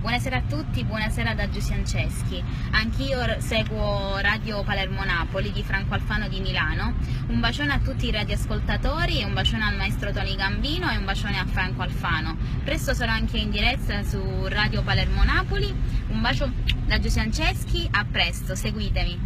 Buonasera a tutti, buonasera da Giussi Anceschi. Anch'io seguo Radio Palermo Napoli di Franco Alfano di Milano. Un bacione a tutti i radioascoltatori, un bacione al maestro Tony Gambino e un bacione a Franco Alfano. Presto sarò anche in diretta su Radio Palermo Napoli. Un bacio da Giussi Anceschi, a presto, seguitemi.